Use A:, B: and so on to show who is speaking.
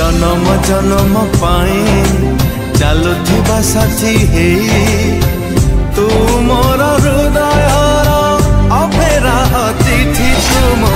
A: জনম জনম পাই ଚାଲୁଥିବା ସାଥୀ ହେଇ ତୁ ମୋର ହୃଦୟର ଅଫେରା ଚିଠି ତୁ ମୋ